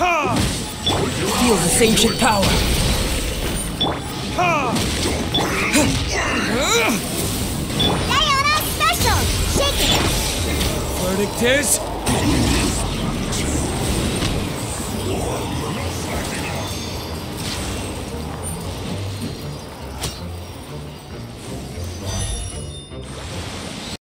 Feel this ancient power. Diana Special! Shake it! Verdict is